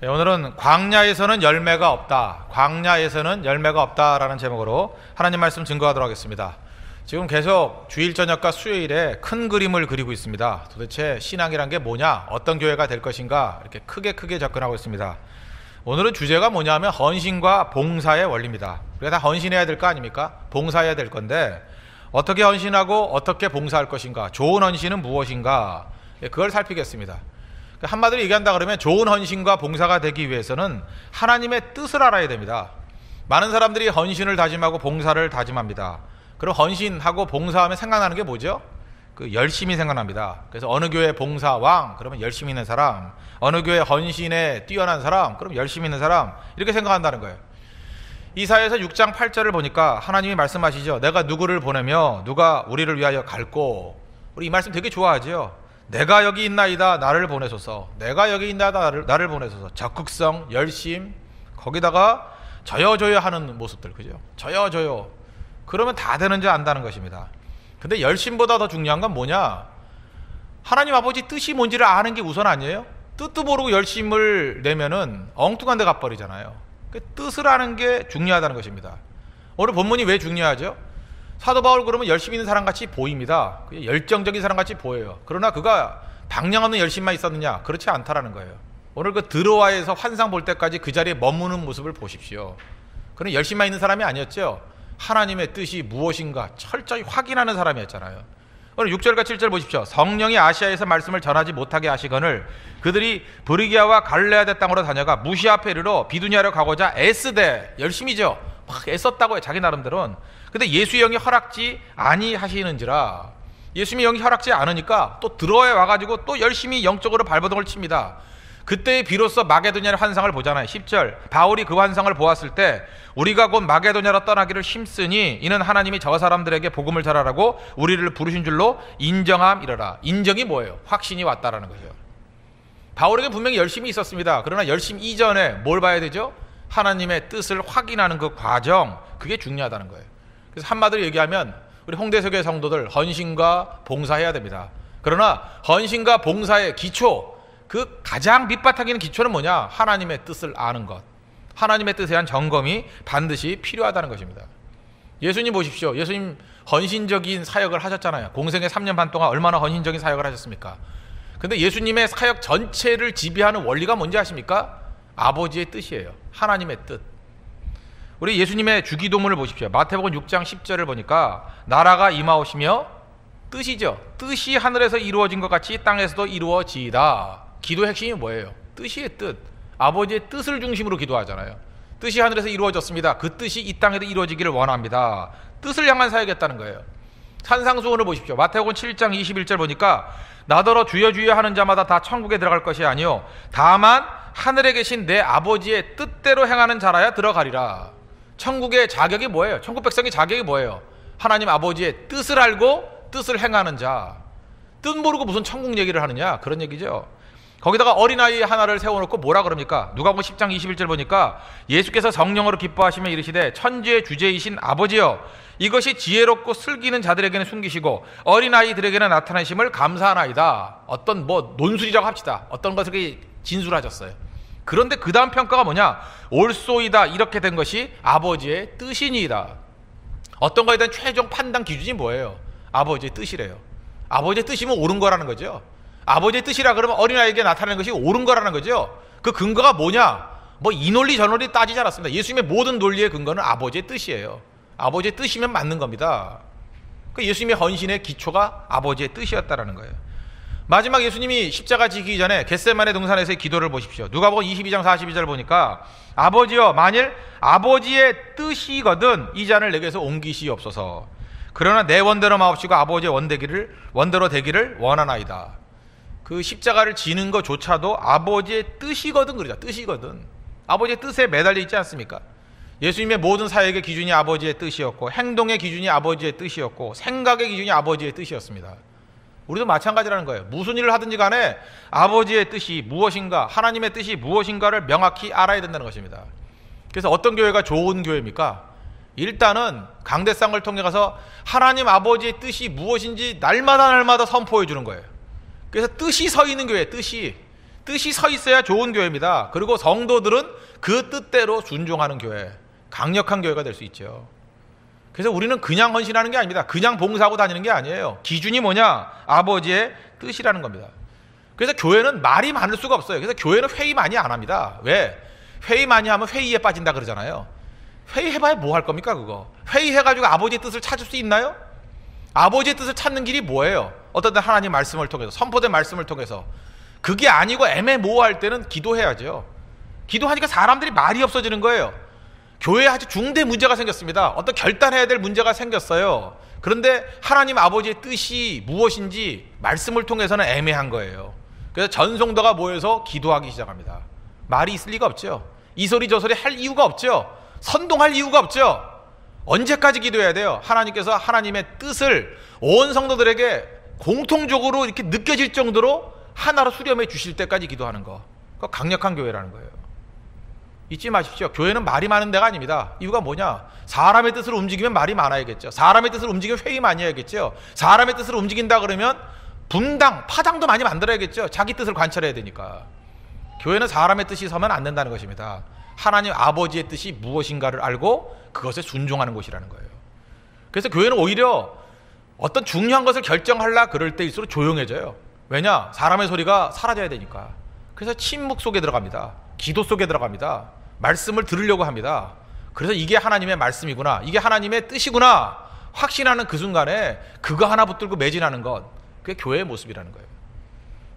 네, 오늘은 광야에서는 열매가 없다. 광야에서는 열매가 없다라는 제목으로 하나님 말씀 증거하도록 하겠습니다. 지금 계속 주일 저녁과 수요일에 큰 그림을 그리고 있습니다. 도대체 신앙이란 게 뭐냐? 어떤 교회가 될 것인가? 이렇게 크게 크게 접근하고 있습니다. 오늘은 주제가 뭐냐면 헌신과 봉사의 원리입니다. 우리가 다 헌신해야 될 거 아닙니까? 봉사해야 될 건데 어떻게 헌신하고 어떻게 봉사할 것인가? 좋은 헌신은 무엇인가? 예, 그걸 살피겠습니다. 한마디로 얘기한다 그러면 좋은 헌신과 봉사가 되기 위해서는 하나님의 뜻을 알아야 됩니다. 많은 사람들이 헌신을 다짐하고 봉사를 다짐합니다. 그럼 헌신하고 봉사하면 생각나는 게 뭐죠? 그 열심히 생각납니다. 그래서 어느 교회 봉사왕 그러면 열심히 있는 사람, 어느 교회 헌신에 뛰어난 사람 그럼 열심히 있는 사람 이렇게 생각한다는 거예요. 이사에서 6장 8절을 보니까 하나님이 말씀하시죠. 내가 누구를 보내며 누가 우리를 위하여 갈고 우리 이 말씀 되게 좋아하죠. 내가 여기 있나이다 나를 보내소서. 내가 여기 있나이다 나를, 나를 보내소서. 적극성, 열심 거기다가 저여저여 하는 모습들 그죠? 저여저여 그러면 다 되는지 안다는 것입니다. 근데 열심보다 더 중요한 건 뭐냐? 하나님 아버지 뜻이 뭔지를 아는 게 우선 아니에요? 뜻도 모르고 열심을 내면은 엉뚱한 데 가버리잖아요. 그 뜻을 아는 게 중요하다는 것입니다. 오늘 본문이 왜 중요하죠? 사도 바울 그러면 열심히 있는 사람 같이 보입니다. 열정적인 사람 같이 보여요. 그러나 그가 방량 없는 열심만 있었느냐? 그렇지 않다라는 거예요. 오늘 그 드로아에서 환상 볼 때까지 그 자리에 머무는 모습을 보십시오. 그는 열심만 있는 사람이 아니었죠. 하나님의 뜻이 무엇인가 철저히 확인하는 사람이었잖아요. 오늘 6절과 7절 보십시오. 성령이 아시아에서 말씀을 전하지 못하게 하시거늘 그들이 브리기아와 갈레아대 땅으로 다녀가 무시아 페르로 비두니아로 가고자 애쓰되 열심히죠. 막 애썼다고 해 자기 나름대로는. 근데 예수의 영이 허락지 아니하시는지라 예수님의 영이 허락지 않으니까 또 들어와 와가지고 또 열심히 영적으로 발버둥을 칩니다. 그때 비로소 마게도냐의 환상을 보잖아요. 10절. 바울이 그 환상을 보았을 때 우리가 곧 마게도냐로 떠나기를 힘쓰니 이는 하나님이 저 사람들에게 복음을 전하라고 우리를 부르신 줄로 인정함이라라. 인정이 뭐예요? 확신이 왔다라는 거죠. 바울에게 분명히 열심히 있었습니다. 그러나 열심 이전에 뭘 봐야 되죠? 하나님의 뜻을 확인하는 그 과정, 그게 중요하다는 거예요. 그래서 한마디로 얘기하면 우리 홍대석의 성도들 헌신과 봉사해야 됩니다. 그러나 헌신과 봉사의 기초, 그 가장 밑바탕이는 기초는 뭐냐? 하나님의 뜻을 아는 것. 하나님의 뜻에 대한 점검이 반드시 필요하다는 것입니다. 예수님 보십시오. 예수님 헌신적인 사역을 하셨잖아요. 공생의 3년 반 동안 얼마나 헌신적인 사역을 하셨습니까? 근데 예수님의 사역 전체를 지배하는 원리가 뭔지 아십니까? 아버지의 뜻이에요. 하나님의 뜻. 우리 예수님의 주기도문을 보십시오. 마태복음 6장 10절을 보니까 나라가 임하오시며 뜻이죠. 뜻이 하늘에서 이루어진 것 같이 땅에서도 이루어지이다. 기도 핵심이 뭐예요? 뜻이의 뜻. 아버지의 뜻을 중심으로 기도하잖아요. 뜻이 하늘에서 이루어졌습니다. 그 뜻이 이 땅에도 이루어지기를 원합니다. 뜻을 향한 사역했다는 거예요. 산상수훈을 보십시오. 마태복음 7장 21절 보니까 나더러 주여 주여 하는 자마다 다 천국에 들어갈 것이 아니요 다만 하늘에 계신 내 아버지의 뜻대로 행하는 자라야 들어가리라. 천국의 자격이 뭐예요? 천국 백성의 자격이 뭐예요? 하나님 아버지의 뜻을 알고 뜻을 행하는 자. 뜻 모르고 무슨 천국 얘기를 하느냐? 그런 얘기죠. 거기다가 어린아이 하나를 세워놓고 뭐라 그럽니까? 누가복음 10장 21절 보니까 예수께서 성령으로 기뻐하시며 이르시되 천지의 주제이신 아버지여 이것이 지혜롭고 슬기는 자들에게는 숨기시고 어린아이들에게는 나타내심을 감사하나이다. 어떤 뭐 논술이라고 합시다. 어떤 것을 진술하셨어요. 그런데 그 다음 평가가 뭐냐? 옳소이다 이렇게 된 것이 아버지의 뜻이니이다. 어떤 거에 대한 최종 판단 기준이 뭐예요? 아버지의 뜻이래요. 아버지의 뜻이면 옳은 거라는 거죠. 아버지의 뜻이라 그러면 어린아이에게 나타나는 것이 옳은 거라는 거죠. 그 근거가 뭐냐? 뭐 이 논리 저 논리 따지지 않았습니다. 예수님의 모든 논리의 근거는 아버지의 뜻이에요. 아버지의 뜻이면 맞는 겁니다. 그 예수님의 헌신의 기초가 아버지의 뜻이었다라는 거예요. 마지막 예수님이 십자가 지기 전에 겟세만의 동산에서의 기도를 보십시오. 누가 보고 22장 42절 보니까 아버지여 만일 아버지의 뜻이거든 이 잔을 내게서 옮기시옵소서. 그러나 내 원대로 마옵시고 아버지의 원대기를 원대로 되기를 원하나이다. 그 십자가를 지는 것조차도 아버지의 뜻이거든 그러죠. 뜻이거든. 아버지의 뜻에 매달려 있지 않습니까? 예수님의 모든 사역의 기준이 아버지의 뜻이었고 행동의 기준이 아버지의 뜻이었고 생각의 기준이 아버지의 뜻이었습니다. 우리도 마찬가지라는 거예요. 무슨 일을 하든지 간에 아버지의 뜻이 무엇인가, 하나님의 뜻이 무엇인가를 명확히 알아야 된다는 것입니다. 그래서 어떤 교회가 좋은 교회입니까? 일단은 강대상을 통해 가서 하나님 아버지의 뜻이 무엇인지 날마다 날마다 선포해 주는 거예요. 그래서 뜻이 서 있는 교회, 뜻이. 뜻이 서 있어야 좋은 교회입니다. 그리고 성도들은 그 뜻대로 순종하는 교회, 강력한 교회가 될 수 있죠. 그래서 우리는 그냥 헌신하는 게 아닙니다. 그냥 봉사하고 다니는 게 아니에요. 기준이 뭐냐? 아버지의 뜻이라는 겁니다. 그래서 교회는 말이 많을 수가 없어요. 그래서 교회는 회의 많이 안 합니다. 왜? 회의 많이 하면 회의에 빠진다 그러잖아요. 회의해봐야 뭐 할 겁니까 그거? 회의해가지고 아버지의 뜻을 찾을 수 있나요? 아버지의 뜻을 찾는 길이 뭐예요? 어떤 때 하나님 말씀을 통해서 선포된 말씀을 통해서 그게 아니고 애매모호할 때는 기도해야죠. 기도하니까 사람들이 말이 없어지는 거예요. 교회에 아주 중대 문제가 생겼습니다. 어떤 결단해야 될 문제가 생겼어요. 그런데 하나님 아버지의 뜻이 무엇인지 말씀을 통해서는 애매한 거예요. 그래서 전송도가 모여서 기도하기 시작합니다. 말이 있을 리가 없죠. 이 소리 저 소리 할 이유가 없죠. 선동할 이유가 없죠. 언제까지 기도해야 돼요? 하나님께서 하나님의 뜻을 온 성도들에게 공통적으로 이렇게 느껴질 정도로 하나로 수렴해 주실 때까지 기도하는 거. 그 강력한 교회라는 거예요. 잊지 마십시오. 교회는 말이 많은 데가 아닙니다. 이유가 뭐냐? 사람의 뜻을 움직이면 말이 많아야겠죠. 사람의 뜻을 움직이면 회의 많이 해야겠죠. 사람의 뜻을 움직인다 그러면 분당, 파당도 많이 만들어야겠죠. 자기 뜻을 관철해야 되니까. 교회는 사람의 뜻이 서면 안 된다는 것입니다. 하나님 아버지의 뜻이 무엇인가를 알고 그것에 순종하는 곳이라는 거예요. 그래서 교회는 오히려 어떤 중요한 것을 결정하려 그럴 때일수록 조용해져요. 왜냐? 사람의 소리가 사라져야 되니까. 그래서 침묵 속에 들어갑니다. 기도 속에 들어갑니다. 말씀을 들으려고 합니다. 그래서 이게 하나님의 말씀이구나. 이게 하나님의 뜻이구나. 확신하는 그 순간에 그거 하나 붙들고 매진하는 것. 그게 교회의 모습이라는 거예요.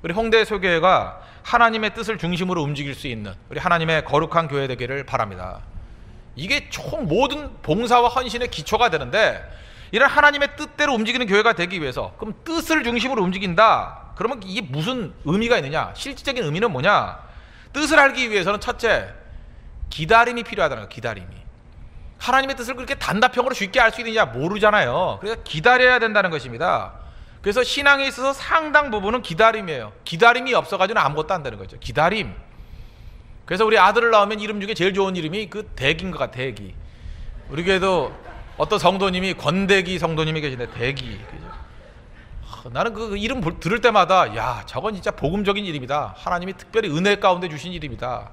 우리 홍대 소교회가 하나님의 뜻을 중심으로 움직일 수 있는 우리 하나님의 거룩한 교회 되기를 바랍니다. 이게 총 모든 봉사와 헌신의 기초가 되는데 이런 하나님의 뜻대로 움직이는 교회가 되기 위해서 그럼 뜻을 중심으로 움직인다. 그러면 이게 무슨 의미가 있느냐? 실질적인 의미는 뭐냐? 뜻을 알기 위해서는 첫째 기다림이 필요하다는 거예요. 기다림이. 하나님의 뜻을 그렇게 단답형으로 쉽게 알 수 있느냐 모르잖아요. 그래서 기다려야 된다는 것입니다. 그래서 신앙에 있어서 상당 부분은 기다림이에요. 기다림이 없어가지고는 아무것도 안 되는 거죠. 기다림. 그래서 우리 아들을 낳으면 이름 중에 제일 좋은 이름이 그 대기인 것 같아, 대기. 우리 교회도 어떤 성도님이 권대기 성도님이 계신데 대기. 그죠? 나는 그 이름 들을 때마다 야 저건 진짜 복음적인 이름이다. 하나님이 특별히 은혜 가운데 주신 이름이다.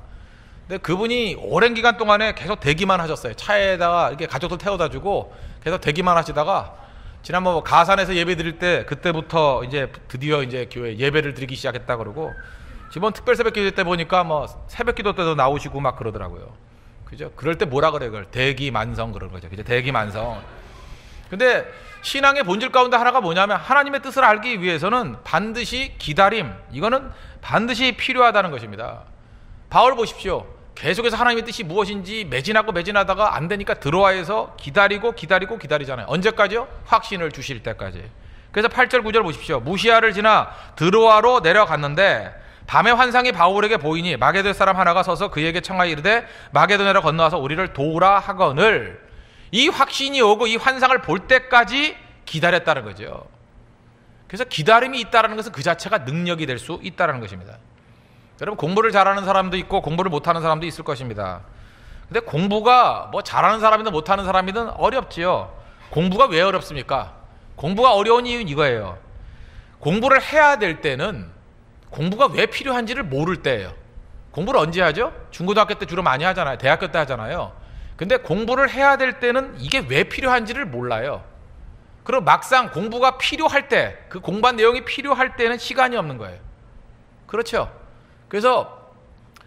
근데 그분이 오랜 기간 동안에 계속 대기만 하셨어요. 차에다가 이렇게 가족들 태워다 주고 계속 대기만 하시다가 지난번 뭐 가산에서 예배 드릴 때 그때부터 이제 드디어 이제 교회 예배를 드리기 시작했다 그러고 지번 특별 새벽 기도 때 보니까 뭐 새벽 기도 때도 나오시고 막 그러더라고요. 그죠? 그럴 때 뭐라 그래 그걸 대기 만성 그런 거죠. 그죠? 대기 만성. 근데 신앙의 본질 가운데 하나가 뭐냐면 하나님의 뜻을 알기 위해서는 반드시 기다림 이거는 반드시 필요하다는 것입니다. 바울 보십시오. 계속해서 하나님의 뜻이 무엇인지 매진하고 매진하다가 안 되니까 들어와서 기다리고 기다리고 기다리잖아요. 언제까지요? 확신을 주실 때까지. 그래서 8절 9절 보십시오. 무시아를 지나 드로아로 내려갔는데 밤에 환상이 바울에게 보이니 마게도 사람 하나가 서서 그에게 청하여 이르되 마게도네로 건너와서 우리를 도우라 하거늘 이 확신이 오고 이 환상을 볼 때까지 기다렸다는 거죠. 그래서 기다림이 있다는 것은 그 자체가 능력이 될 수 있다는 것입니다. 여러분 공부를 잘하는 사람도 있고 공부를 못하는 사람도 있을 것입니다. 근데 공부가 뭐 잘하는 사람이든 못하는 사람이든 어렵지요. 공부가 왜 어렵습니까? 공부가 어려운 이유는 이거예요. 공부를 해야 될 때는 공부가 왜 필요한지를 모를 때예요. 공부를 언제 하죠? 중고등학교 때 주로 많이 하잖아요. 대학교 때 하잖아요. 근데 공부를 해야 될 때는 이게 왜 필요한지를 몰라요. 그럼 막상 공부가 필요할 때, 그 공부한 내용이 필요할 때는 시간이 없는 거예요. 그렇죠? 그래서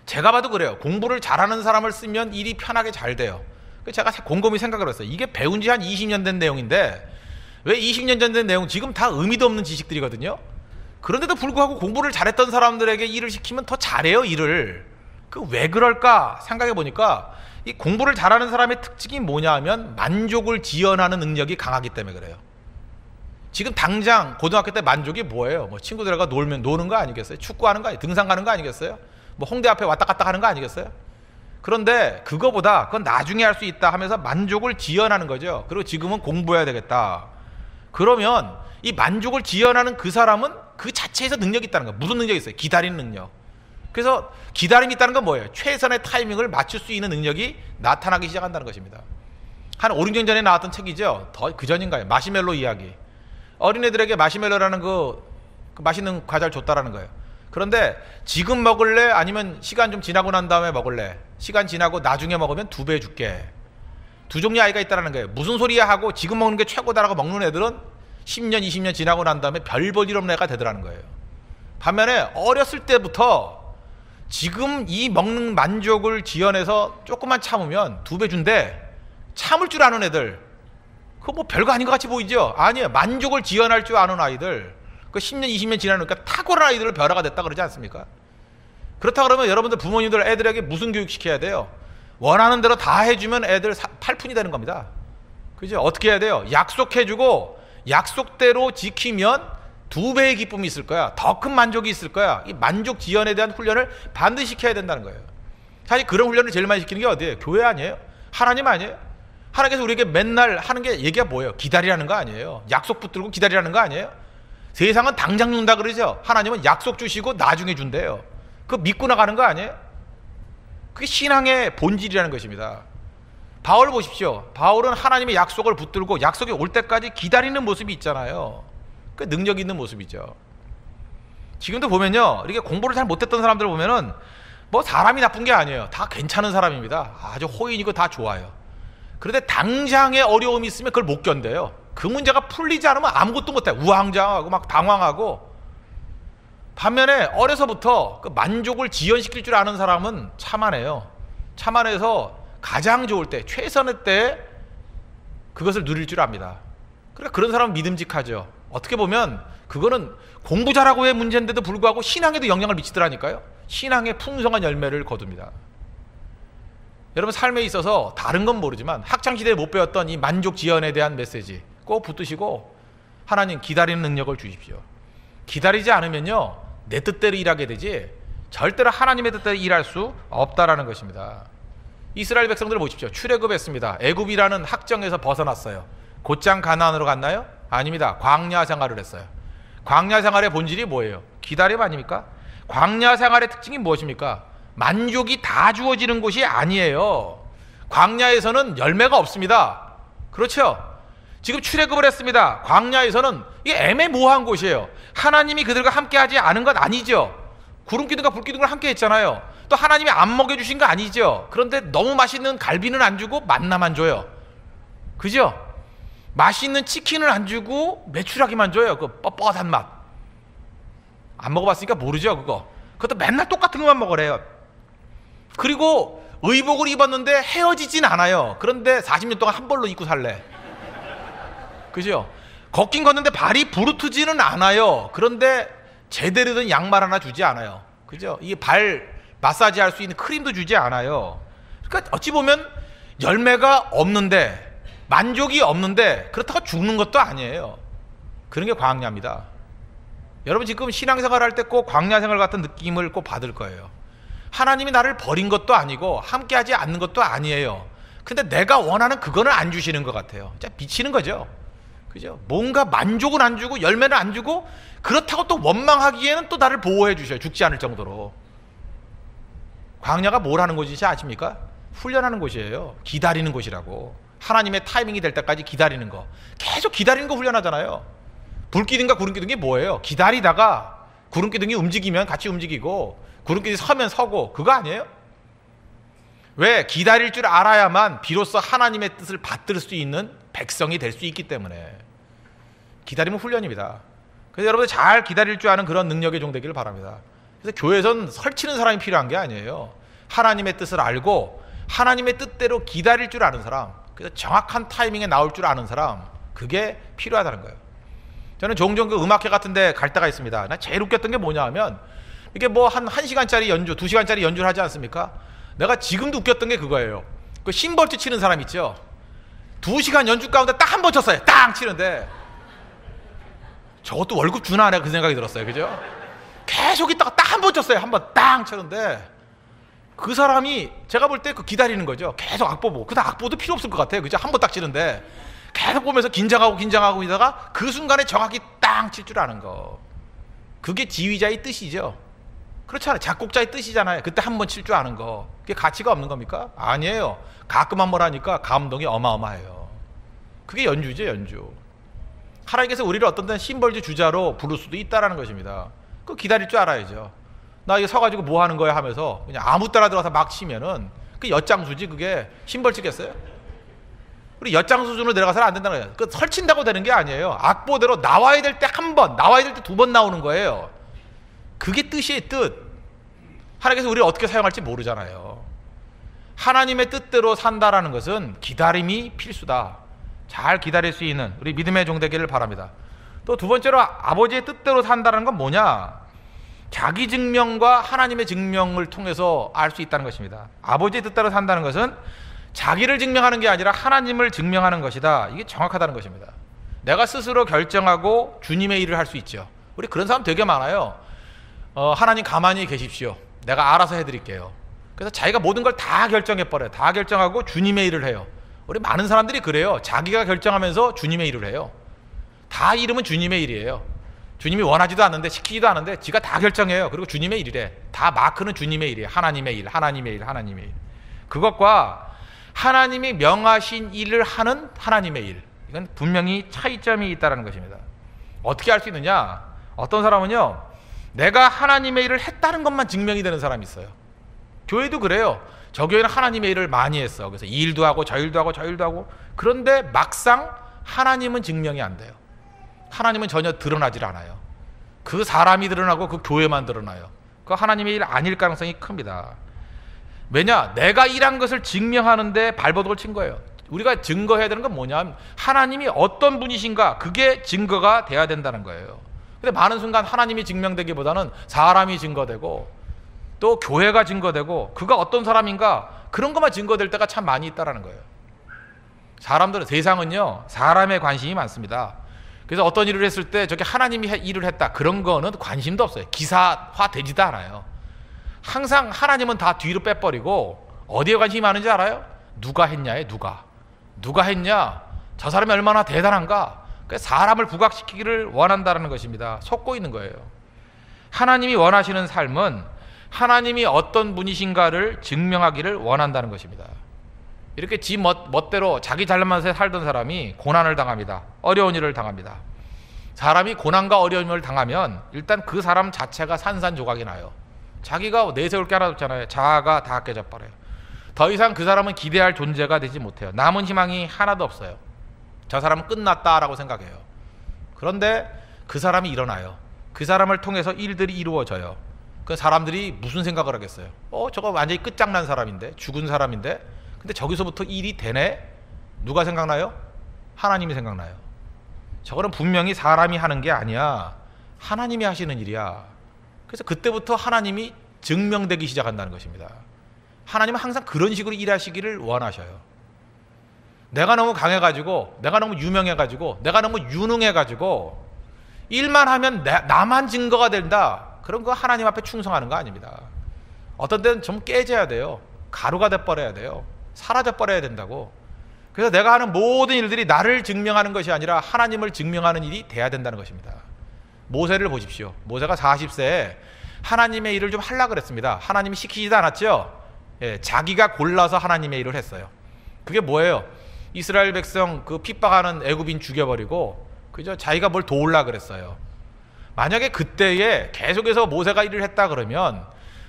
제가 봐도 그래요. 공부를 잘하는 사람을 쓰면 일이 편하게 잘 돼요. 제가 곰곰이 생각을 했어요. 이게 배운 지 한 20년 된 내용인데 왜 20년 전 된 내용 지금 다 의미도 없는 지식들이거든요. 그런데도 불구하고 공부를 잘했던 사람들에게 일을 시키면 더 잘해요, 일을. 그 왜 그럴까 생각해 보니까 이 공부를 잘하는 사람의 특징이 뭐냐 하면 만족을 지연하는 능력이 강하기 때문에 그래요. 지금 당장 고등학교 때 만족이 뭐예요? 뭐 친구들과 놀면 노는 거 아니겠어요? 축구하는 거 아니, 등산 가는 거 아니겠어요? 뭐 홍대 앞에 왔다 갔다 하는 거 아니겠어요? 그런데 그거보다 그건 나중에 할 수 있다 하면서 만족을 지연하는 거죠. 그리고 지금은 공부해야 되겠다. 그러면 이 만족을 지연하는 그 사람은 그 자체에서 능력이 있다는 거예요. 무슨 능력이 있어요? 기다리는 능력. 그래서 기다림이 있다는 건 뭐예요? 최선의 타이밍을 맞출 수 있는 능력이 나타나기 시작한다는 것입니다. 한 5, 6년 전에 나왔던 책이죠. 더 그 전인가요? 마시멜로 이야기. 어린애들에게 마시멜로라는 그, 그 맛있는 과자를 줬다라는 거예요. 그런데 지금 먹을래? 아니면 시간 좀 지나고 난 다음에 먹을래? 시간 지나고 나중에 먹으면 두 배 줄게. 두 종류 아이가 있다는 거예요. 무슨 소리야 하고 지금 먹는 게 최고다라고 먹는 애들은 10년, 20년 지나고 난 다음에 별 볼 일 없는 애가 되더라는 거예요. 반면에 어렸을 때부터 지금 이 먹는 만족을 지연해서 조금만 참으면 두 배 준대. 참을 줄 아는 애들. 그거 뭐 별거 아닌 것 같이 보이죠? 아니에요. 만족을 지연할 줄 아는 아이들. 그 10년, 20년 지나니까 탁월한 아이들을 벼라가 됐다 그러지 않습니까? 그렇다 그러면 여러분들 부모님들 애들에게 무슨 교육 시켜야 돼요? 원하는 대로 다 해주면 애들 사, 팔푼이 되는 겁니다. 그죠? 어떻게 해야 돼요? 약속해주고 약속대로 지키면 두 배의 기쁨이 있을 거야. 더 큰 만족이 있을 거야. 이 만족 지연에 대한 훈련을 반드시 시켜야 된다는 거예요. 사실 그런 훈련을 제일 많이 시키는 게 어디예요? 교회 아니에요? 하나님 아니에요? 하나님께서 우리에게 맨날 하는 게 얘기가 뭐예요? 기다리라는 거 아니에요? 약속 붙들고 기다리라는 거 아니에요? 세상은 당장 준다 그러죠? 하나님은 약속 주시고 나중에 준대요. 그거 믿고 나가는 거 아니에요? 그게 신앙의 본질이라는 것입니다. 바울 보십시오. 바울은 하나님의 약속을 붙들고 약속이 올 때까지 기다리는 모습이 있잖아요. 그 능력 있는 모습이죠. 지금도 보면요. 이렇게 공부를 잘 못했던 사람들 보면은 뭐 사람이 나쁜 게 아니에요. 다 괜찮은 사람입니다. 아주 호인이고 다 좋아요. 그런데 당장의 어려움이 있으면 그걸 못 견뎌요. 그 문제가 풀리지 않으면 아무것도 못해. 우왕좌왕하고 막 당황하고. 반면에 어려서부터 그 만족을 지연시킬 줄 아는 사람은 참아내요. 참아내서 가장 좋을 때, 최선의 때 그것을 누릴 줄 압니다. 그러니까 그런 사람은 믿음직하죠. 어떻게 보면 그거는 공부 잘하고의 문제인데도 불구하고 신앙에도 영향을 미치더라니까요. 신앙의 풍성한 열매를 거둡니다. 여러분 삶에 있어서 다른 건 모르지만 학창 시대에 못 배웠던 이 만족 지연에 대한 메시지 꼭 붙드시고 하나님 기다리는 능력을 주십시오. 기다리지 않으면요 내 뜻대로 일하게 되지 절대로 하나님의 뜻대로 일할 수 없다라는 것입니다. 이스라엘 백성들 보십시오. 출애굽했습니다. 애굽이라는 학정에서 벗어났어요. 곧장 가나안으로 갔나요? 아닙니다. 광야 생활을 했어요. 광야 생활의 본질이 뭐예요? 기다림 아닙니까? 광야 생활의 특징이 무엇입니까? 만족이 다 주어지는 곳이 아니에요. 광야에서는 열매가 없습니다. 그렇죠? 지금 출애굽을 했습니다. 광야에서는 이게 애매모호한 곳이에요. 하나님이 그들과 함께하지 않은 것 아니죠. 구름 기둥과 불 기둥을 함께 했잖아요. 또 하나님이 안 먹여 주신 거 아니죠. 그런데 너무 맛있는 갈비는 안 주고 만나만 줘요. 그죠? 맛있는 치킨을 안 주고 메추라기만 줘요. 그 뻣뻣한 맛. 안 먹어봤으니까 모르죠, 그거. 그것도 맨날 똑같은 것만 먹으래요. 그리고 의복을 입었는데 헤어지진 않아요. 그런데 40년 동안 한 벌로 입고 살래. 그죠? 걷긴 걷는데 발이 부르트지는 않아요. 그런데 제대로 된 양말 하나 주지 않아요. 그죠? 이게 발 마사지 할 수 있는 크림도 주지 않아요. 그러니까 어찌 보면 열매가 없는데 만족이 없는데 그렇다고 죽는 것도 아니에요. 그런 게 광야입니다. 여러분 지금 신앙생활 할 때 꼭 광야생활 같은 느낌을 꼭 받을 거예요. 하나님이 나를 버린 것도 아니고 함께하지 않는 것도 아니에요. 근데 내가 원하는 그거는 안 주시는 것 같아요. 진짜 미치는 거죠. 그죠? 뭔가 만족은 안 주고 열매는 안 주고 그렇다고 또 원망하기에는 또 나를 보호해 주셔요. 죽지 않을 정도로. 광야가 뭘 하는 곳이지 아십니까? 훈련하는 곳이에요. 기다리는 곳이라고. 하나님의 타이밍이 될 때까지 기다리는 거. 계속 기다리는 거 훈련하잖아요. 불기둥과 구름기둥이 뭐예요? 기다리다가 구름기둥이 움직이면 같이 움직이고 구름기둥이 서면 서고 그거 아니에요? 왜? 기다릴 줄 알아야만 비로소 하나님의 뜻을 받들 수 있는 백성이 될 수 있기 때문에 기다림은 훈련입니다. 그래서 여러분 잘 기다릴 줄 아는 그런 능력의 종 되기를 바랍니다. 그래서 교회에선 설치는 사람이 필요한 게 아니에요. 하나님의 뜻을 알고 하나님의 뜻대로 기다릴 줄 아는 사람, 그래서 정확한 타이밍에 나올 줄 아는 사람, 그게 필요하다는 거예요. 저는 종종 그 음악회 같은 데 갈 때가 있습니다. 나 제일 웃겼던 게 뭐냐 하면 이게 뭐 한 1시간짜리 연주, 2시간짜리 연주를 하지 않습니까? 내가 지금도 웃겼던 게 그거예요. 그 심벌트 치는 사람 있죠? 2시간 연주 가운데 딱 한 번 쳤어요. 땅 치는데 저것도 월급 주나 내가 그 생각이 들었어요. 그죠? 계속 있다가 딱 한 번 쳤어요. 한 번 땅 쳤는데 그 사람이 제가 볼 때 그 기다리는 거죠. 계속 악보 보고. 그다 악보도 필요 없을 것 같아요. 그죠? 한 번 딱 치는데 계속 보면서 긴장하고 긴장하고 있다가 그 순간에 정확히 땅 칠 줄 아는 거. 그게 지휘자의 뜻이죠. 그렇잖아요. 작곡자의 뜻이잖아요. 그때 한 번 칠 줄 아는 거. 그게 가치가 없는 겁니까? 아니에요. 가끔 한 번 하니까 감동이 어마어마해요. 그게 연주죠, 연주. 하나님께서 우리를 어떤 때는 심벌주 주자로 부를 수도 있다라는 것입니다. 그 기다릴 줄 알아야죠. 나 이거 서가지고 뭐 하는 거야 하면서 그냥 아무 따라 들어가서 막 치면은 그 엿장수지 그게 신벌 치겠어요? 우리 엿장 수준으로 내려가서는 안 된다는 거예요. 그 설친다고 되는 게 아니에요. 악보대로 나와야 될 때 한 번, 나와야 될 때 두 번 나오는 거예요. 그게 뜻이에요, 뜻. 하나님께서 우리를 어떻게 사용할지 모르잖아요. 하나님의 뜻대로 산다라는 것은 기다림이 필수다. 잘 기다릴 수 있는 우리 믿음의 종 되기를 바랍니다. 또 두 번째로 아버지의 뜻대로 산다는 건 뭐냐? 자기 증명과 하나님의 증명을 통해서 알 수 있다는 것입니다. 아버지의 뜻대로 산다는 것은 자기를 증명하는 게 아니라 하나님을 증명하는 것이다. 이게 정확하다는 것입니다. 내가 스스로 결정하고 주님의 일을 할 수 있죠. 우리 그런 사람 되게 많아요. 어, 하나님 가만히 계십시오. 내가 알아서 해드릴게요. 그래서 자기가 모든 걸 다 결정해버려요. 다 결정하고 주님의 일을 해요. 우리 많은 사람들이 그래요. 자기가 결정하면서 주님의 일을 해요. 다 이름은 주님의 일이에요. 주님이 원하지도 않는데 시키지도 않는데 지가 다 결정해요. 그리고 주님의 일이래. 다 마크는 주님의 일이에요. 하나님의 일, 하나님의 일, 하나님의 일. 그것과 하나님이 명하신 일을 하는 하나님의 일. 이건 분명히 차이점이 있다는 것입니다. 어떻게 할수 있느냐? 어떤 사람은요, 내가 하나님의 일을 했다는 것만 증명이 되는 사람이 있어요. 교회도 그래요. 저 교회는 하나님의 일을 많이 했어. 그래서 이 일도 하고 저 일도 하고 저 일도 하고. 그런데 막상 하나님은 증명이 안 돼요. 하나님은 전혀 드러나질 않아요. 그 사람이 드러나고 그 교회만 드러나요. 그 하나님의 일 아닐 가능성이 큽니다. 왜냐? 내가 일한 것을 증명하는데 발버둥을 친 거예요. 우리가 증거해야 되는 건 뭐냐? 하나님이 어떤 분이신가? 그게 증거가 돼야 된다는 거예요. 근데 많은 순간 하나님이 증명되기보다는 사람이 증거되고 또 교회가 증거되고 그가 어떤 사람인가 그런 것만 증거될 때가 참 많이 있다라는 거예요. 사람들은 세상은요 사람에 관심이 많습니다. 그래서 어떤 일을 했을 때 저게 하나님이 일을 했다 그런 거는 관심도 없어요. 기사화 되지도 않아요. 항상 하나님은 다 뒤로 빼버리고 어디에 관심이 많은지 알아요? 누가 했냐에 누가 누가 했냐 저 사람이 얼마나 대단한가 사람을 부각시키기를 원한다는 것입니다. 속고 있는 거예요. 하나님이 원하시는 삶은 하나님이 어떤 분이신가를 증명하기를 원한다는 것입니다. 이렇게 지 멋, 대로 자기 잘난 맛에 살던 사람이 고난을 당합니다. 어려운 일을 당합니다. 사람이 고난과 어려움을 당하면 일단 그 사람 자체가 산산조각이 나요. 자기가 내세울 게 하나도 없잖아요. 자아가 다 깨져 버려요. 더 이상 그 사람은 기대할 존재가 되지 못해요. 남은 희망이 하나도 없어요. 저 사람은 끝났다라고 생각해요. 그런데 그 사람이 일어나요. 그 사람을 통해서 일들이 이루어져요. 그 사람들이 무슨 생각을 하겠어요? 어, 저거 완전히 끝장난 사람인데, 죽은 사람인데, 근데 저기서부터 일이 되네? 누가 생각나요? 하나님이 생각나요. 저거는 분명히 사람이 하는 게 아니야. 하나님이 하시는 일이야. 그래서 그때부터 하나님이 증명되기 시작한다는 것입니다. 하나님은 항상 그런 식으로 일하시기를 원하셔요. 내가 너무 강해가지고, 내가 너무 유명해가지고, 내가 너무 유능해가지고, 일만 하면 나, 나만 증거가 된다. 그런 거 하나님 앞에 충성하는 거 아닙니다. 어떤 때는 좀 깨져야 돼요. 가루가 돼버려야 돼요. 사라져 버려야 된다고. 그래서 내가 하는 모든 일들이 나를 증명하는 것이 아니라 하나님을 증명하는 일이 돼야 된다는 것입니다. 모세를 보십시오. 모세가 40세에 하나님의 일을 좀 하려 그랬습니다. 하나님이 시키지도 않았죠. 예, 자기가 골라서 하나님의 일을 했어요. 그게 뭐예요? 이스라엘 백성 그 핍박하는 애굽인 죽여버리고 그죠? 자기가 뭘 도울라 그랬어요. 만약에 그때에 계속해서 모세가 일을 했다 그러면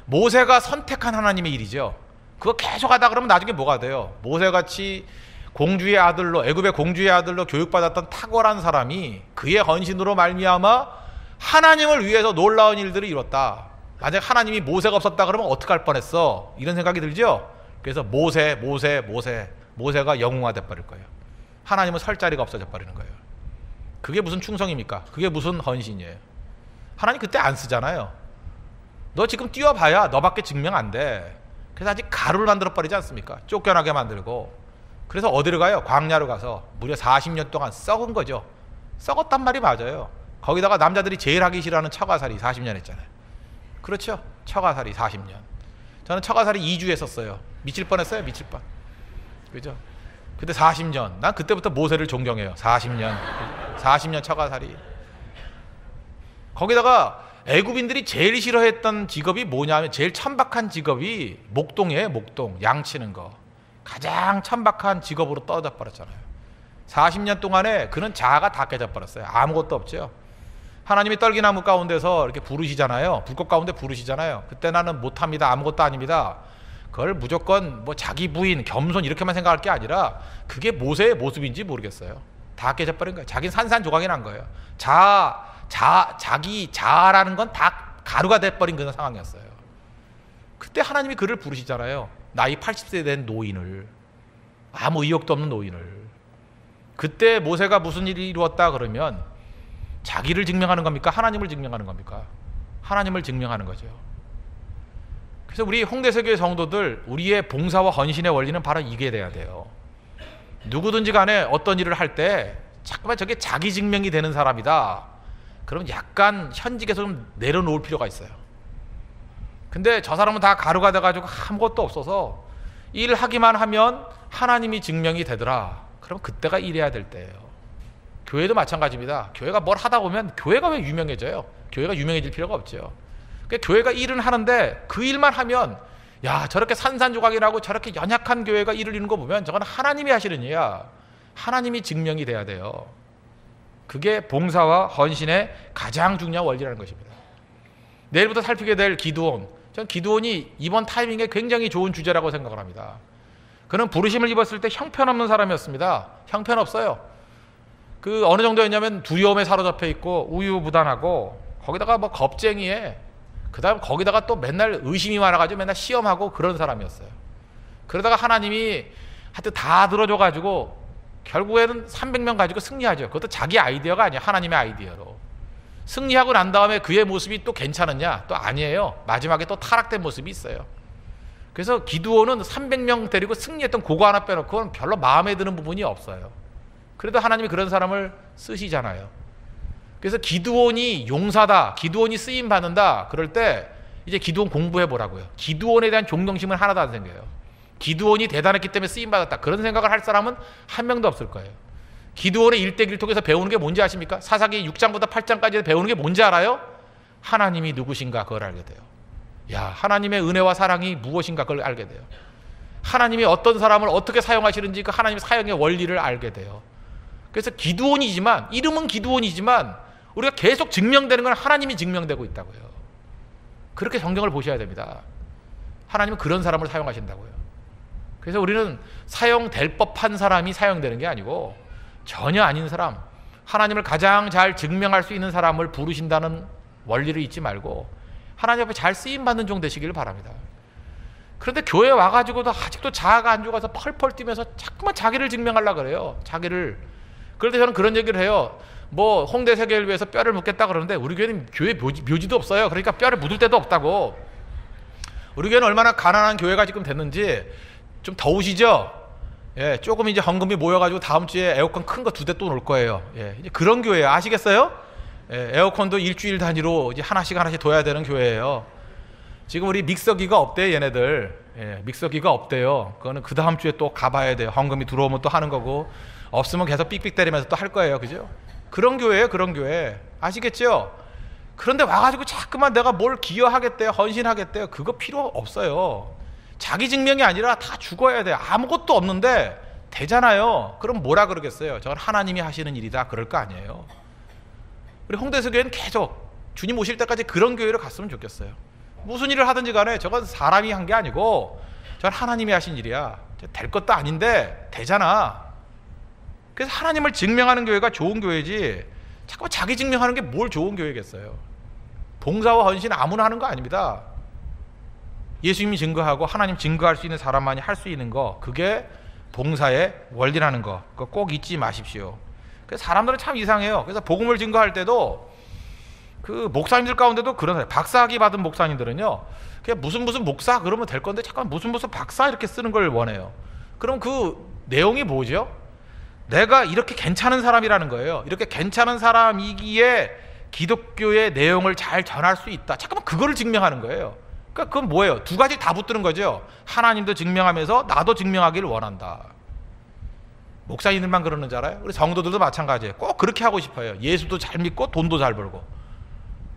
모세가 선택한 하나님의 일이죠. 그거 계속 하다 그러면 나중에 뭐가 돼요? 모세같이 공주의 아들로 애굽의 공주의 아들로 교육받았던 탁월한 사람이 그의 헌신으로 말미암아 하나님을 위해서 놀라운 일들을 이뤘다. 만약 하나님이 모세가 없었다 그러면 어떡할 뻔했어? 이런 생각이 들죠? 그래서 모세, 모세, 모세, 모세가 영웅화 돼 버릴 거예요. 하나님은 설 자리가 없어져 버리는 거예요. 그게 무슨 충성입니까? 그게 무슨 헌신이에요? 하나님 그때 안 쓰잖아요. 너 지금 뛰어봐야 너밖에 증명 안 돼. 그래서 아직 가루를 만들어 버리지 않습니까? 쫓겨나게 만들고. 그래서 어디로 가요? 광야로 가서 무려 40년 동안 썩은 거죠. 썩었단 말이 맞아요. 거기다가 남자들이 제일 하기 싫어하는 처가살이 40년 했잖아요. 그렇죠? 처가살이 40년. 저는 처가살이 2주 했었어요. 미칠 뻔했어요. 미칠 뻔. 그죠? 그때 40년. 난 그때부터 모세를 존경해요. 40년. 40년 처가살이. 거기다가 애굽인들이 제일 싫어했던 직업이 뭐냐면 제일 천박한 직업이 목동이에요. 목동. 양치는 거. 가장 천박한 직업으로 떨어져 버렸잖아요. 40년 동안에 그는 자아가 다 깨져 버렸어요. 아무것도 없죠. 하나님이 떨기나무 가운데서 이렇게 부르시잖아요. 불꽃 가운데 부르시잖아요. 그때 나는 못합니다. 아무것도 아닙니다. 그걸 무조건 뭐 자기 부인, 겸손 이렇게만 생각할 게 아니라 그게 모세의 모습인지 모르겠어요. 다 깨져버린 거예요. 자기는 산산조각이 난 거예요. 자, 자, 자기 자라는 건 다 가루가 돼버린 그런 상황이었어요. 그때 하나님이 그를 부르시잖아요. 나이 80세 된 노인을 아무 의욕도 없는 노인을 그때 모세가 무슨 일이 이루었다 그러면 자기를 증명하는 겁니까? 하나님을 증명하는 겁니까? 하나님을 증명하는 거죠. 그래서 우리 홍대세교의 성도들 우리의 봉사와 헌신의 원리는 바로 이게 돼야 돼요. 누구든지 간에 어떤 일을 할 때 자꾸만 저게 자기 증명이 되는 사람이다. 그럼 약간 현직에서 좀 내려놓을 필요가 있어요. 근데 저 사람은 다 가루가 돼가지고 아무것도 없어서 일하기만 하면 하나님이 증명이 되더라. 그럼 그때가 일해야 될 때예요. 교회도 마찬가지입니다. 교회가 뭘 하다 보면 교회가 왜 유명해져요? 교회가 유명해질 필요가 없죠. 그러니까 교회가 일은 하는데 그 일만 하면 야 저렇게 산산조각이라고 저렇게 연약한 교회가 일을 이루는 거 보면 저건 하나님이 하시는 일이야. 하나님이 증명이 돼야 돼요. 그게 봉사와 헌신의 가장 중요한 원리라는 것입니다. 내일부터 살피게 될 기도원. 전 기도원이 이번 타이밍에 굉장히 좋은 주제라고 생각을 합니다. 그는 부르심을 입었을 때 형편없는 사람이었습니다. 형편없어요. 그 어느 정도였냐면 두려움에 사로잡혀 있고 우유부단하고 거기다가 뭐 겁쟁이에 그다음 거기다가 또 맨날 의심이 많아가지고 맨날 시험하고 그런 사람이었어요. 그러다가 하나님이 하여튼 다 들어줘가지고 결국에는 300명 가지고 승리하죠. 그것도 자기 아이디어가 아니에요. 하나님의 아이디어로. 승리하고 난 다음에 그의 모습이 또 괜찮았냐? 또 아니에요. 마지막에 또 타락된 모습이 있어요. 그래서 기두원은 300명 데리고 승리했던 고거 하나 빼놓고는 별로 마음에 드는 부분이 없어요. 그래도 하나님이 그런 사람을 쓰시잖아요. 그래서 기두원이 용사다, 기두원이 쓰임 받는다. 그럴 때 이제 기두원 공부해 보라고요. 기두원에 대한 존경심은 하나도 안 생겨요. 기두원이 대단했기 때문에 쓰임 받았다. 그런 생각을 할 사람은 한 명도 없을 거예요. 기두원의 일대일통에서 배우는 게 뭔지 아십니까? 사사기 6장부터 8장까지 배우는 게 뭔지 알아요? 하나님이 누구신가 그걸 알게 돼요. 야, 하나님의 은혜와 사랑이 무엇인가 그걸 알게 돼요. 하나님이 어떤 사람을 어떻게 사용하시는지 그 하나님의 사용의 원리를 알게 돼요. 그래서 기두원이지만 이름은 기두원이지만 우리가 계속 증명되는 건 하나님이 증명되고 있다고요. 그렇게 성경을 보셔야 됩니다. 하나님은 그런 사람을 사용하신다고요. 그래서 우리는 사용될 법한 사람이 사용되는 게 아니고 전혀 아닌 사람, 하나님을 가장 잘 증명할 수 있는 사람을 부르신다는 원리를 잊지 말고 하나님 앞에 잘 쓰임 받는 종 되시기를 바랍니다. 그런데 교회 와가지고도 아직도 자아가 안 죽어서 펄펄 뛰면서 자꾸만 자기를 증명하려 그래요. 자기를. 그런데 저는 그런 얘기를 해요. 뭐 홍대 세계를 위해서 뼈를 묻겠다 그러는데 우리 교회는 교회 묘지, 묘지도 없어요. 그러니까 뼈를 묻을 데도 없다고. 우리 교회는 얼마나 가난한 교회가 지금 됐는지 좀 더우시죠? 예, 조금 이제 헌금이 모여가지고 다음 주에 에어컨 큰 거 두 대 또 놓을 거예요. 예, 이제 그런 교회 아시겠어요? 예, 에어컨도 일주일 단위로 이제 하나씩 하나씩 둬야 되는 교회예요. 지금 우리 믹서기가 없대 얘네들. 예, 믹서기가 없대요. 그거는 그 다음 주에 또 가봐야 돼요. 헌금이 들어오면 또 하는 거고 없으면 계속 삑삑 때리면서 또 할 거예요. 그죠? 그런 교회예요. 그런 교회. 아시겠죠? 그런데 와가지고 자꾸만 내가 뭘 기여하겠대요. 헌신하겠대요. 그거 필요 없어요. 자기 증명이 아니라 다 죽어야 돼. 아무것도 없는데 되잖아요. 그럼 뭐라 그러겠어요? 저건 하나님이 하시는 일이다. 그럴 거 아니에요. 우리 홍대수 교회는 계속 주님 오실 때까지 그런 교회를 갔으면 좋겠어요. 무슨 일을 하든지 간에 저건 사람이 한 게 아니고 저건 하나님이 하신 일이야. 될 것도 아닌데 되잖아. 그래서 하나님을 증명하는 교회가 좋은 교회지 자꾸 자기 증명하는 게 뭘 좋은 교회겠어요. 봉사와 헌신 아무나 하는 거 아닙니다. 예수님이 증거하고 하나님 증거할 수 있는 사람만이 할 수 있는 거 그게 봉사의 원리라는 거 그거 꼭 잊지 마십시오. 그래서 사람들은 참 이상해요. 그래서 복음을 증거할 때도 그 목사님들 가운데도 그런 사람, 박사학위 받은 목사님들은요. 그냥 무슨 무슨 목사 그러면 될 건데 잠깐 무슨 무슨 박사 이렇게 쓰는 걸 원해요. 그럼 그 내용이 뭐죠? 내가 이렇게 괜찮은 사람이라는 거예요. 이렇게 괜찮은 사람이기에 기독교의 내용을 잘 전할 수 있다. 잠깐만 그거를 증명하는 거예요. 그러니까 그건 뭐예요? 두 가지 다 붙드는 거죠. 하나님도 증명하면서 나도 증명하기를 원한다. 목사님들만 그러는 줄 알아요? 우리 성도들도 마찬가지예요. 꼭 그렇게 하고 싶어요. 예수도 잘 믿고 돈도 잘 벌고.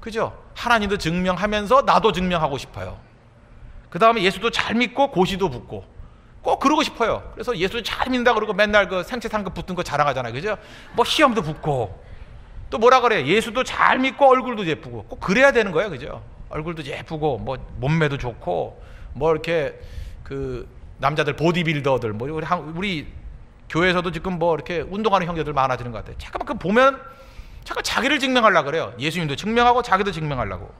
그죠? 하나님도 증명하면서 나도 증명하고 싶어요. 그 다음에 예수도 잘 믿고 고시도 붙고. 꼭 그러고 싶어요. 그래서 예수 잘 믿는다 그러고 맨날 그 생체 상급 붙은 거 자랑하잖아요. 그죠? 뭐 시험도 붙고 또 뭐라 그래? 예수도 잘 믿고 얼굴도 예쁘고 꼭 그래야 되는 거예요, 그죠? 얼굴도 예쁘고 뭐 몸매도 좋고 뭐 이렇게 그 남자들 보디빌더들 뭐 우리 한- 우리 교회에서도 지금 뭐 이렇게 운동하는 형제들 많아지는 것 같아요. 잠깐만 그 보면 잠깐 자기를 증명하려 그래요. 예수님도 증명하고 자기도 증명하려고.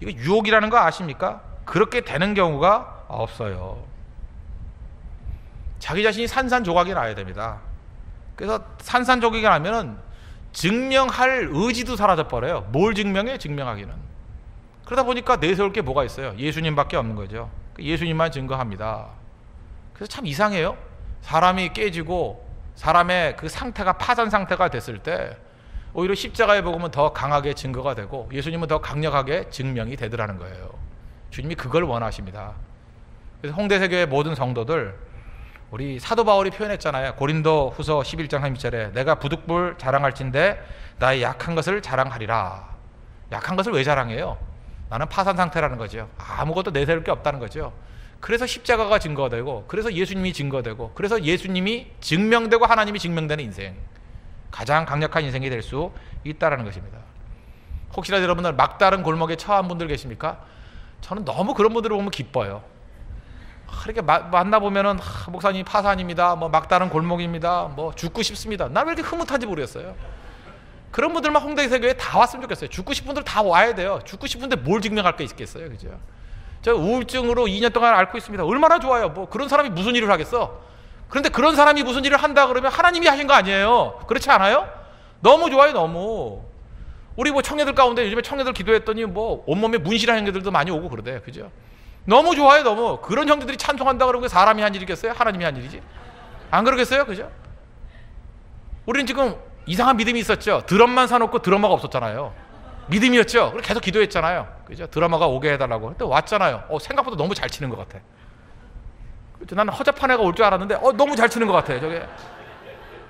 이거 유혹이라는 거 아십니까? 그렇게 되는 경우가 없어요. 자기 자신이 산산조각이 나야 됩니다. 그래서 산산조각이 나면은 증명할 의지도 사라져 버려요. 뭘 증명해? 증명하기는. 그러다 보니까 내세울 게 뭐가 있어요? 예수님밖에 없는 거죠. 그 예수님만 증거합니다. 그래서 참 이상해요. 사람이 깨지고 사람의 그 상태가 파산 상태가 됐을 때 오히려 십자가에 복음은 더 강하게 증거가 되고 예수님은 더 강력하게 증명이 되더라는 거예요. 주님이 그걸 원하십니다. 그래서 홍대세교의 모든 성도들 우리 사도 바울이 표현했잖아요. 고린도 후서 11장 32절에 내가 부득불 자랑할진대 나의 약한 것을 자랑하리라. 약한 것을 왜 자랑해요? 나는 파산 상태라는 거죠. 아무것도 내세울 게 없다는 거죠. 그래서 십자가가 증거되고 그래서 예수님이 증거되고 그래서 예수님이 증명되고 하나님이 증명되는 인생. 가장 강력한 인생이 될 수 있다라는 것입니다. 혹시라도 여러분들 막다른 골목에 처한 분들 계십니까? 저는 너무 그런 분들을 보면 기뻐요. 아, 이렇게 마- 만나보면은 아, 목사님 파산입니다. 뭐 막다른 골목입니다. 뭐 죽고 싶습니다. 난 왜 이렇게 흐뭇한지 모르겠어요. 그런 분들만 홍대세교에 다 왔으면 좋겠어요. 죽고 싶은 분들 다 와야 돼요. 죽고 싶은데 뭘 증명할 게 있겠어요, 그죠? 저 우울증으로 2년 동안 앓고 있습니다. 얼마나 좋아요. 뭐 그런 사람이 무슨 일을 하겠어? 그런데 그런 사람이 무슨 일을 한다 그러면 하나님이 하신 거 아니에요? 그렇지 않아요? 너무 좋아요, 너무. 우리 뭐 청년들 가운데 요즘에 청년들 기도했더니 뭐 온몸에 문신한 형제들도 많이 오고 그러대, 그죠? 너무 좋아요, 너무. 그런 형제들이 찬송한다 그게 사람이 한 일이겠어요? 하나님이 한 일이지? 안 그러겠어요, 그죠? 우리는 지금 이상한 믿음이 있었죠. 드럼만 사놓고 드러머가 없었잖아요. 믿음이었죠. 그래서 계속 기도했잖아요. 그죠? 드러머가 오게 해달라고. 또 왔잖아요. 어, 생각보다 너무 잘 치는 것 같아. 나는 허접한 애가 올 줄 알았는데, 어, 너무 잘 치는 것 같아. 저게.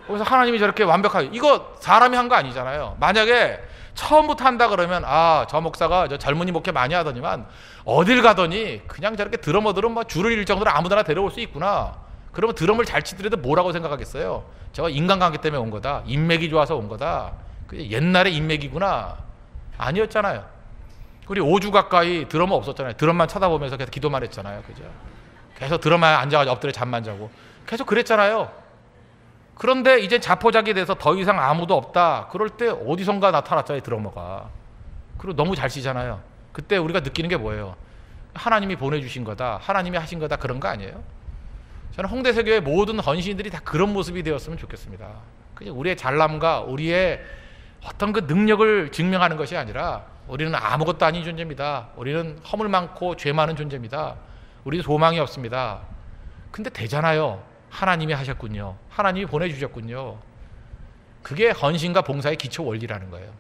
그래서 하나님이 저렇게 완벽하게 이거 사람이 한 거 아니잖아요. 만약에 처음부터 한다 그러면 아 저 목사가 저 젊은이 목회 많이 하더니만 어딜 가더니 그냥 저렇게 드러머들은 뭐 줄을 잃을 정도로 아무데나 데려올 수 있구나. 그러면 드럼을 잘 치더라도 뭐라고 생각하겠어요? 저가 인간관계 때문에 온 거다. 인맥이 좋아서 온 거다. 그 옛날의 인맥이구나. 아니었잖아요. 우리 5주 가까이 드럼은 없었잖아요. 드럼만 쳐다보면서 계속 기도만 했잖아요. 그죠? 계속 드럼만 앉아가지고 엎드려 잠만 자고 계속 그랬잖아요. 그런데 이제 자포자기 돼서 더 이상 아무도 없다. 그럴 때 어디선가 나타났잖아요, 드러머가. 그리고 너무 잘 치잖아요. 그때 우리가 느끼는 게 뭐예요? 하나님이 보내주신 거다. 하나님이 하신 거다. 그런 거 아니에요? 저는 홍대세교의 모든 헌신들이 다 그런 모습이 되었으면 좋겠습니다. 그냥 우리의 잘남과 우리의 어떤 그 능력을 증명하는 것이 아니라 우리는 아무것도 아닌 존재입니다. 우리는 허물 많고 죄 많은 존재입니다. 우리는 소망이 없습니다. 근데 되잖아요. 하나님이 하셨군요. 하나님이 보내주셨군요. 그게 헌신과 봉사의 기초 원리라는 거예요.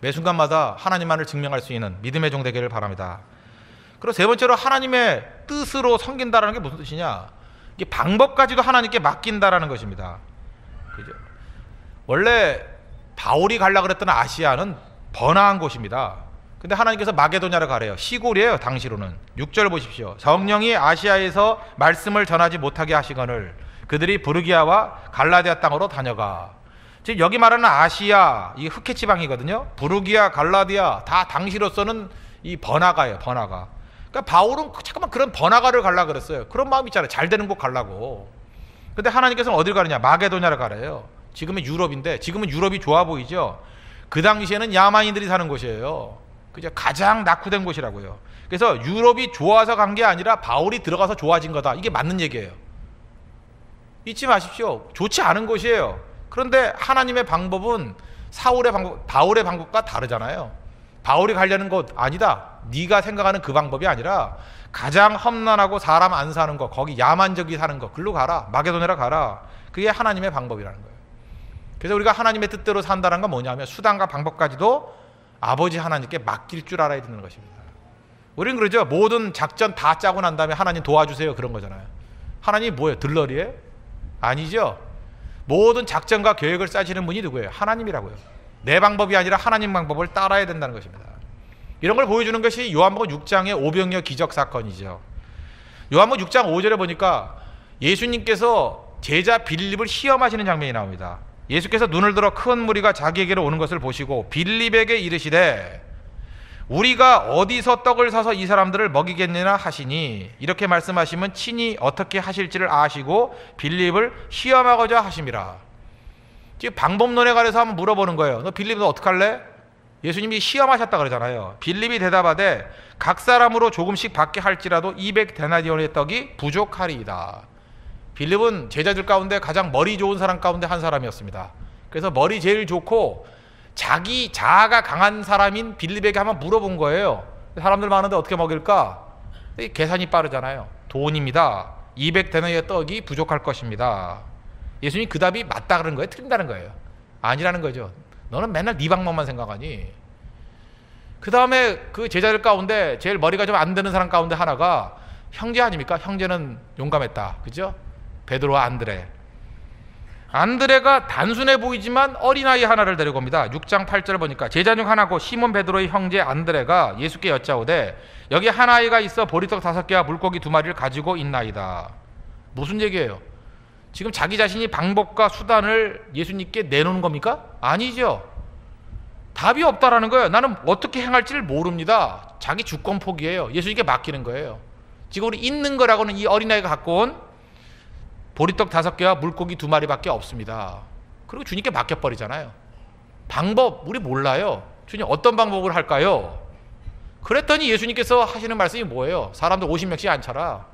매 순간마다 하나님만을 증명할 수 있는 믿음의 종 되기를 바랍니다. 그리고 세 번째로 하나님의 뜻으로 섬긴다라는 게 무슨 뜻이냐? 이게 방법까지도 하나님께 맡긴다라는 것입니다. 그죠? 원래 바울이 갈라 그랬던 아시아는 번화한 곳입니다. 근데 하나님께서 마게도냐를 가래요. 시골이에요, 당시로는. 6절 보십시오. 성령이 아시아에서 말씀을 전하지 못하게 하시거늘 그들이 부르기아와 갈라디아 땅으로 다녀가. 지금 여기 말하는 아시아, 이 흑해 지방이거든요. 부르기아, 갈라디아 다 당시로서는 이 번화가예요, 번화가. 그러니까 바울은 잠깐만 그런 번화가를 갈라 그랬어요. 그런 마음 있잖아요. 잘 되는 곳 갈라고. 근데 하나님께서는 어딜 가느냐? 마게도냐를 가래요. 지금은 유럽인데 지금은 유럽이 좋아 보이죠. 그 당시에는 야만인들이 사는 곳이에요. 그죠? 가장 낙후된 곳이라고요. 그래서 유럽이 좋아서 간 게 아니라 바울이 들어가서 좋아진 거다. 이게 맞는 얘기예요. 잊지 마십시오. 좋지 않은 곳이에요. 그런데 하나님의 방법은 사울의 방법, 바울의 방법과 다르잖아요. 바울이 가려는 곳 아니다. 네가 생각하는 그 방법이 아니라 가장 험난하고 사람 안 사는 거, 거기 야만적이 사는 거, 글로 가라. 마게도네라 가라. 그게 하나님의 방법이라는 거예요. 그래서 우리가 하나님의 뜻대로 산다는 건 뭐냐면 수단과 방법까지도 아버지 하나님께 맡길 줄 알아야 되는 것입니다. 우리는 그러죠. 모든 작전 다 짜고 난 다음에 하나님 도와주세요. 그런 거잖아요. 하나님이 뭐예요? 들러리예요? 아니죠. 모든 작전과 계획을 짜시는 분이 누구예요? 하나님이라고요. 내 방법이 아니라 하나님 방법을 따라야 된다는 것입니다. 이런 걸 보여주는 것이 요한복음 6장의 오병이어 기적 사건이죠. 요한복음 6장 5절에 보니까 예수님께서 제자 빌립을 시험하시는 장면이 나옵니다. 예수께서 눈을 들어 큰 무리가 자기에게로 오는 것을 보시고 빌립에게 이르시되 우리가 어디서 떡을 사서 이 사람들을 먹이겠느냐 하시니 이렇게 말씀하시면 친히 어떻게 하실지를 아시고 빌립을 시험하고자 하심이라. 지금 방법론에 관해서 한번 물어보는 거예요. 너 빌립 너 어떡할래? 예수님이 시험하셨다 그러잖아요. 빌립이 대답하되 각 사람으로 조금씩 받게 할지라도 200 데나리온의 떡이 부족하리이다. 빌립은 제자들 가운데 가장 머리 좋은 사람 가운데 한 사람이었습니다. 그래서 머리 제일 좋고 자기 자아가 강한 사람인 빌립에게 한번 물어본 거예요. 사람들 많은데 어떻게 먹일까? 계산이 빠르잖아요. 돈입니다. 200 데나리의 떡이 부족할 것입니다. 예수님이 그 답이 맞다 그런 거예요? 틀린다는 거예요? 아니라는 거죠. 너는 맨날 네 방법만 생각하니. 그 다음에 그 제자들 가운데 제일 머리가 좀 안 되는 사람 가운데 하나가 형제 아닙니까? 형제는 용감했다. 그죠? 베드로와 안드레. 안드레가 단순해 보이지만 어린아이 하나를 데리고 옵니다. 6장 8절 보니까 제자 중 하나고 시몬 베드로의 형제 안드레가 예수께 여짜오되 여기 한 아이가 있어 보리떡 다섯 개와 물고기 두 마리를 가지고 있나이다. 무슨 얘기예요? 지금 자기 자신이 방법과 수단을 예수님께 내놓는 겁니까? 아니죠. 답이 없다라는 거예요. 나는 어떻게 행할지를 모릅니다. 자기 주권 포기예요. 예수님께 맡기는 거예요. 지금 우리 있는 거라고는 이 어린아이가 갖고 온 보리떡 다섯 개와 물고기 두 마리밖에 없습니다. 그리고 주님께 맡겨버리잖아요. 방법 우리 몰라요. 주님 어떤 방법을 할까요? 그랬더니 예수님께서 하시는 말씀이 뭐예요? 사람들 50명씩 앉혀라.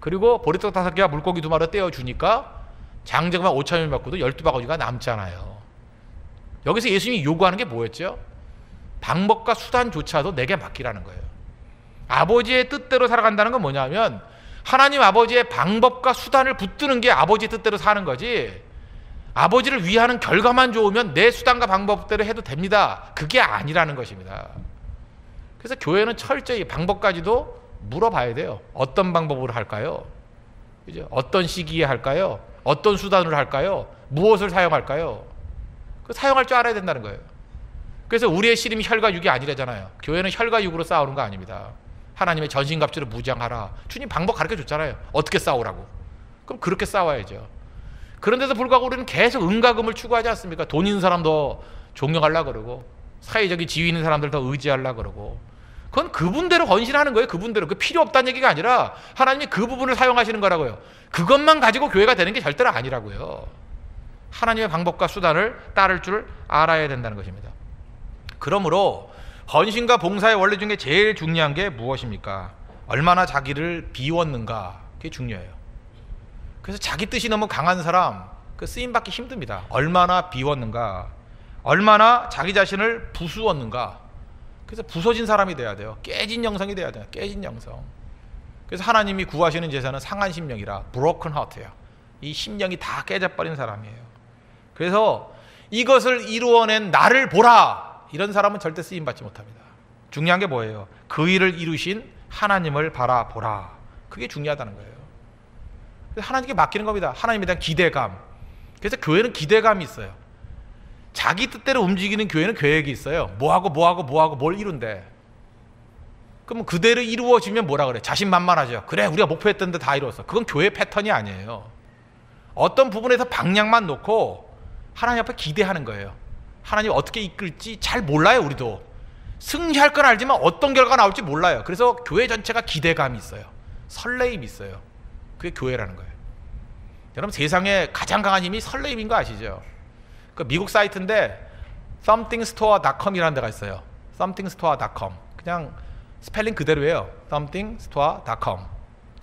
그리고 보리떡 다섯 개와 물고기 두 마리 떼어주니까 장정만 5천명 받고도 12바구니가 남잖아요. 여기서 예수님이 요구하는 게 뭐였죠? 방법과 수단조차도 내게 맡기라는 거예요. 아버지의 뜻대로 살아간다는 건 뭐냐면 하나님 아버지의 방법과 수단을 붙드는 게 아버지의 뜻대로 사는 거지. 아버지를 위하는 결과만 좋으면 내 수단과 방법대로 해도 됩니다. 그게 아니라는 것입니다. 그래서 교회는 철저히 방법까지도 물어봐야 돼요. 어떤 방법으로 할까요? 그죠? 어떤 시기에 할까요? 어떤 수단으로 할까요? 무엇을 사용할까요? 그 사용할 줄 알아야 된다는 거예요. 그래서 우리의 씨름이 혈과 육이 아니라잖아요. 교회는 혈과 육으로 싸우는 거 아닙니다. 하나님의 전신갑주를 무장하라. 주님 방법 가르쳐 줬잖아요. 어떻게 싸우라고. 그럼 그렇게 싸워야죠. 그런데도 불구하고 우리는 계속 은가금을 추구하지 않습니까? 돈 있는 사람도 존경하려 그러고 사회적인 지위 있는 사람들 더 의지하려 그러고 그건 그분대로 헌신하는 거예요. 그분대로. 그 필요 없다는 얘기가 아니라 하나님이 그 부분을 사용하시는 거라고요. 그것만 가지고 교회가 되는 게 절대로 아니라고요. 하나님의 방법과 수단을 따를 줄 알아야 된다는 것입니다. 그러므로 헌신과 봉사의 원리 중에 제일 중요한 게 무엇입니까? 얼마나 자기를 비웠는가 그게 중요해요. 그래서 자기 뜻이 너무 강한 사람 그 쓰임 받기 힘듭니다. 얼마나 비웠는가, 얼마나 자기 자신을 부수었는가. 그래서 부서진 사람이 돼야 돼요. 깨진 영성이 돼야 돼요. 깨진 영성. 그래서 하나님이 구하시는 제사는 상한 심령이라 broken heart예요. 이 심령이 다 깨져버린 사람이에요. 그래서 이것을 이루어낸 나를 보라. 이런 사람은 절대 쓰임 받지 못합니다. 중요한 게 뭐예요? 그 일을 이루신 하나님을 바라보라. 그게 중요하다는 거예요. 하나님께 맡기는 겁니다. 하나님에 대한 기대감. 그래서 교회는 기대감이 있어요. 자기 뜻대로 움직이는 교회는 계획이 있어요. 뭐하고 뭐하고 뭐하고 뭘 이룬대. 그럼 그대로 이루어지면 뭐라 그래? 자신만만하죠. 그래, 우리가 목표했던 데 다 이루었어. 그건 교회 패턴이 아니에요. 어떤 부분에서 방향만 놓고 하나님 앞에 기대하는 거예요. 하나님 어떻게 이끌지 잘 몰라요, 우리도. 승리할 건 알지만 어떤 결과가 나올지 몰라요. 그래서 교회 전체가 기대감이 있어요. 설레임이 있어요. 그게 교회라는 거예요. 여러분 세상에 가장 강한 힘이 설레임인 거 아시죠? 그 미국 사이트인데 somethingstore.com이라는 데가 있어요. somethingstore.com. 그냥 스펠링 그대로예요. somethingstore.com.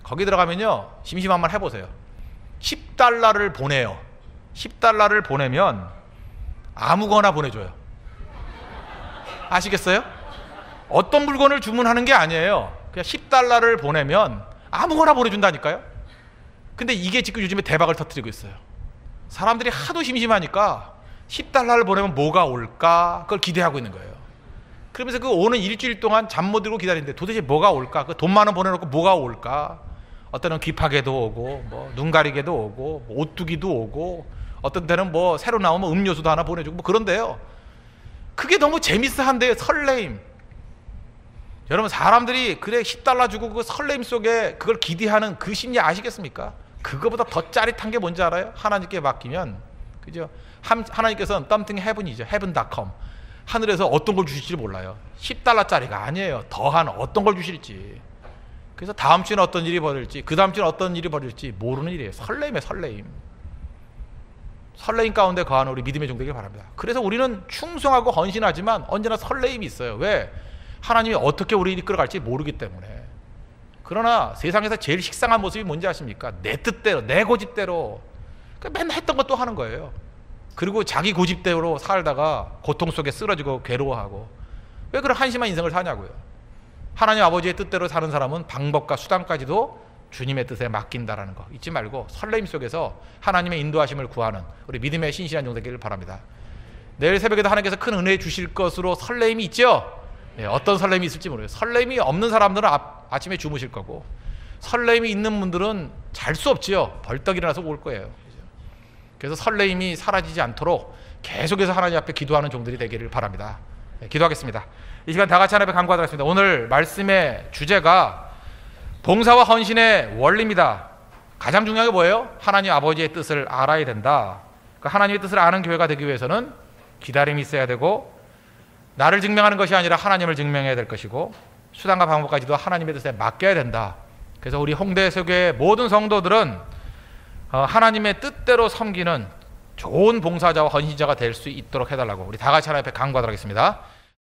거기 들어가면요. 심심한만 해보세요. 10달러를 보내요. 10달러를 보내면 아무거나 보내줘요. 아시겠어요? 어떤 물건을 주문하는 게 아니에요. 그냥 10달러를 보내면 아무거나 보내준다니까요. 근데 이게 지금 요즘에 대박을 터뜨리고 있어요. 사람들이 하도 심심하니까 10달러를 보내면 뭐가 올까? 그걸 기대하고 있는 거예요. 그러면서 그 오는 일주일 동안 잠 못 들고 기다리는데 도대체 뭐가 올까? 그돈 많은 보내놓고 뭐가 올까? 어떤 은 귀파게도 오고, 뭐, 눈 가리개도 오고, 뭐 오뚜기도 오고, 어떤 때는 뭐 새로 나오면 음료수도 하나 보내주고 뭐 그런데요. 그게 너무 재밌어 한데요. 설레임. 여러분 사람들이 그래 10달러 주고 그 설레임 속에 그걸 기대하는 그 심리 아시겠습니까? 그거보다 더 짜릿한 게 뭔지 알아요? 하나님께 맡기면 그죠? 함- 하나님께서는 something heaven이죠. heaven.com. 하늘에서 어떤 걸 주실지 몰라요. 10달러짜리가 아니에요. 더한 어떤 걸 주실지. 그래서 다음 주에는 어떤 일이 벌어질지, 그 다음 주에는 어떤 일이 벌어질지 모르는 일이에요. 설레임에 설레임. 설레임 가운데 거하는 우리 믿음의 종되길 바랍니다. 그래서 우리는 충성하고 헌신하지만 언제나 설레임이 있어요. 왜? 하나님이 어떻게 우리를 이끌어갈지 모르기 때문에. 그러나 세상에서 제일 식상한 모습이 뭔지 아십니까? 내 뜻대로, 내 고집대로. 그러니까 맨날 했던 것도 하는 거예요. 그리고 자기 고집대로 살다가 고통 속에 쓰러지고 괴로워하고. 왜 그런 한심한 인생을 사냐고요. 하나님 아버지의 뜻대로 사는 사람은 방법과 수단까지도 주님의 뜻에 맡긴다라는 거 잊지 말고 설레임 속에서 하나님의 인도하심을 구하는 우리 믿음의 신실한 종 되기를 바랍니다. 내일 새벽에도 하나님께서 큰 은혜 주실 것으로 설레임이 있죠. 예, 어떤 설렘이 있을지 모르겠어요. 설렘이 없는 사람들은 아, 아침에 주무실 거고 설렘이 있는 분들은 잘 수 없지요. 벌떡 일어나서 올 거예요. 그래서 설레임이 사라지지 않도록 계속해서 하나님 앞에 기도하는 종들이 되기를 바랍니다. 네, 기도하겠습니다. 이 시간 다 같이 하나님 앞에 간구하겠습니다. 오늘 말씀의 주제가 봉사와 헌신의 원리입니다. 가장 중요한 게 뭐예요? 하나님 아버지의 뜻을 알아야 된다. 그 하나님의 뜻을 아는 교회가 되기 위해서는 기다림이 있어야 되고 나를 증명하는 것이 아니라 하나님을 증명해야 될 것이고 수단과 방법까지도 하나님의 뜻에 맡겨야 된다. 그래서 우리 홍대 세교의 모든 성도들은 어, 하나님의 뜻대로 섬기는 좋은 봉사자와 헌신자가 될 수 있도록 해달라고 우리 다 같이 하나님 앞에 간구하도록 하겠습니다.